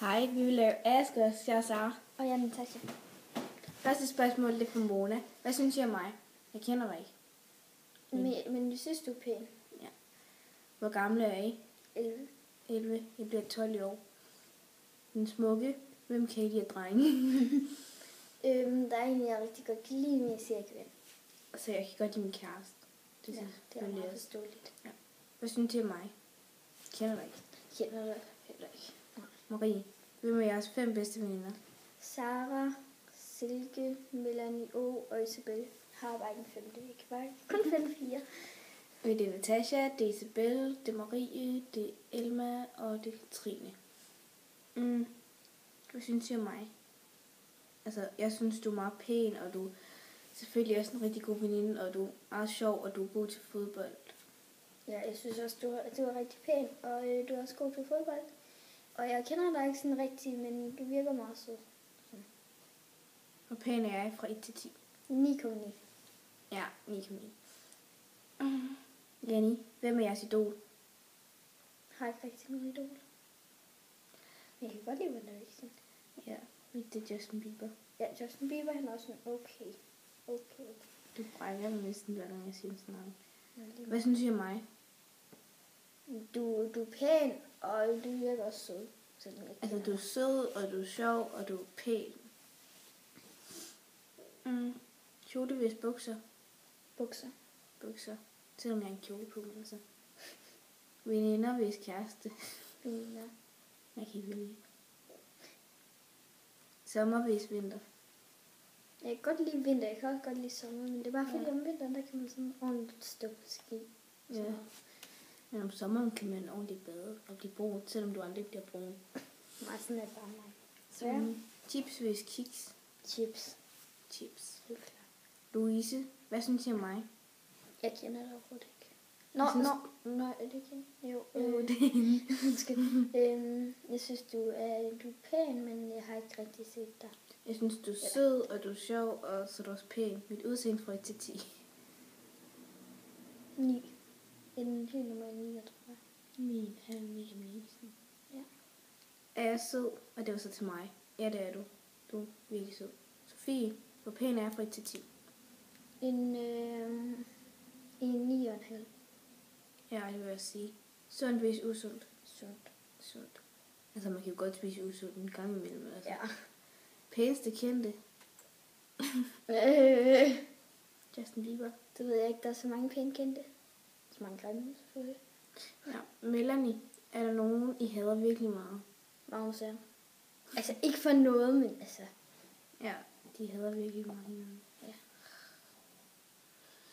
Hej, vi vil lave Asger, jeg er Sara. Og jeg er Natasha. Første spørgsmål det er fra Mona. Hvad synes I om mig? Jeg kender dig ikke. Men, men jeg synes, du er pæn. Hvor gammel er I? 11. 11. Jeg bliver 12 i år. Den smukke. Hvem kan I lide drenge? Øhm, der er en, jeg rigtig godt kan lide, men jeg siger ikke hvem. Så jeg kan godt lide min kæreste. Det Ja, det er meget forståeligt. Hvad synes I om mig? Jeg kender dig ikke. Kender du heller ikke. Marie. Hvem er jeres fem bedste veninder? Sara, Silke, Melanie O og Isabel har bare ikke en femte. Kan bare kun finde fire. Okay, det er Natasha, det er Isabel, det er Marie, det er Elma og det er Trine. Mm. Hvad synes I om mig? Altså, jeg synes, du er meget pæn, og du er selvfølgelig også en rigtig god veninde, og du er meget sjov, og du er god til fodbold. Ja, jeg synes også, du er, du er rigtig pæn, og øh, du er også god til fodbold. Og jeg kender dig ikke sådan rigtigt, men du virker meget sød. Hvor pæn er jeg fra 1 til 10? 9,9. Ja, 9,9. Mm. Jenny, hvem er jeres idol? Har ikke rigtig nogen idol. Men jeg kan godt lide One Direction. Ja, det er Justin Bieber. Ja, Justin Bieber, han er også sådan okay. Okay. Du brækker mig næsten hver gang jeg siger sådan noget. Hvad synes I om mig? Du, du er pæn, og du virker også sød. Altså, du er sød, og du er sjov, og du er pæn. Mm. Kjolevis bukser. Bukser. Bukser. Selvom jeg har en kjole på, altså. Veninder, hvis kæreste. Ja. Jeg kan ikke vælge. Sommer, hvis vinter. Jeg kan godt lide vinter, jeg kan også godt lide sommer, men det er bare fordi Ja. om vinteren, der kan man sådan ordentligt stå på ski. Ja. Men om sommeren kan man ordentligt bade og blive brun, selvom du aldrig bliver brun. Nej, sådan er det bare mig. Så ja. Mm. Chips, hvis kiks. Chips. Chips. Helt klart. Louise, hvad synes I om mig? Jeg kender dig overhovedet ikke. Nå, Jeg synes- nå, nå, er det ikke hende? Jo, øh, det er hende. øhm, jeg synes, du er, du er pæn, men jeg har ikke rigtig set dig. Jeg synes, du er sød, og du er sjov, og så er du også pæn. Mit udseende fra 1 til 10. 9. En helt nummer 9, jeg tror jeg. Min halv mega misen. Ja. Er jeg sød? Og det var så til mig. Ja, det er du. Du er virkelig sød. Sofie, hvor pæn er jeg fra 1 til 10? En, øh, en 9 og en halv. Ja, det vil jeg sige. Sundt, hvis usundt. Sundt. Sundt. Altså, man kan jo godt spise usundt en gang imellem. Altså. Ja. Pæneste kendte. Øh, Justin Bieber. det ved jeg ikke, der er så mange pæne kendte. Så mange grimme, selvfølgelig. Ja. Melanie, er der nogen, I hader virkelig meget? Magnus er. Altså, ikke for noget, men altså... Ja, de hader virkelig meget hinanden. Ja.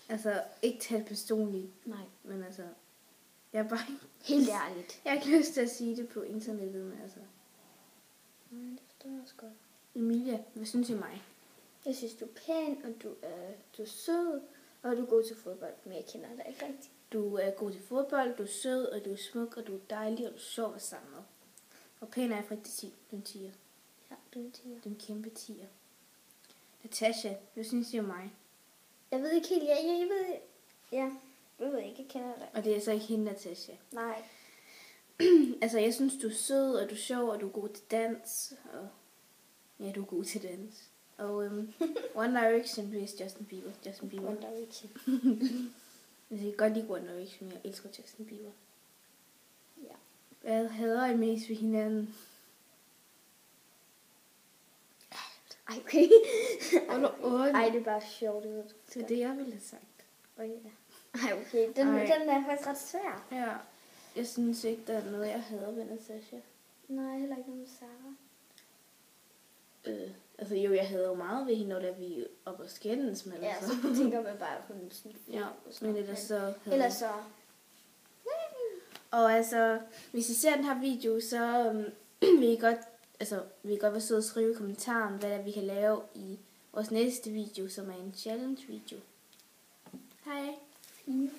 Altså, ikke talt personligt, Nej. men altså... Jeg er bare ikke Helt ærligt. Jeg har ikke lyst til at sige det på internettet, men altså... Nej, det forstår jeg også godt. Emilia, hvad synes I om mig? Jeg synes, du er pæn, og du er, du er sød, og du er god til fodbold, men jeg kender dig ikke rigtigt. Du er god til fodbold, du er sød, og du er smuk, og du er dejlig, og du er sjov at sammen med. Og pæn er jeg fra 1 til 10. Du er en 10'er. Ja, du er en tiger. Du er en kæmpe 10'er. Natasha, hvad synes I om mig? Jeg ved ikke helt, jeg, jeg, jeg ved... Ja, jeg ved ikke, jeg kender dig. Og det er så ikke hende, Natasha. Nej. altså, jeg synes, du er sød, og du er sjov, og du er god til dans. Og ja, du er god til dans. Og øhm, One Direction, hvis Justin Bieber. Justin Bieber. One Direction. Altså, jeg kan godt lide One Direction, men jeg elsker Justin Bieber. Ja. Hvad hader I mest ved hinanden? Ej, okay. Under otte. Ej, det er bare sjovt, det. Det er det, jeg ville have sagt. Ja. Ej, okay. Den, Ej. den er faktisk ret svær. Ja, jeg synes ikke, der er noget, jeg hader ved Natasha. Nej, heller ikke noget med Sarah. Øh, altså jo, jeg hader jo meget ved hende, når der er vi oppe og skændes, men Ja, altså. så tænker man bare på den sådan. ja, men ellers så hader Ellers så... Og altså, hvis I ser den her video, så um, vil I godt, altså, vil I godt være søde og skrive i kommentaren, hvad det er, vi kan lave i vores næste video, som er en challenge video. Hej! Fine.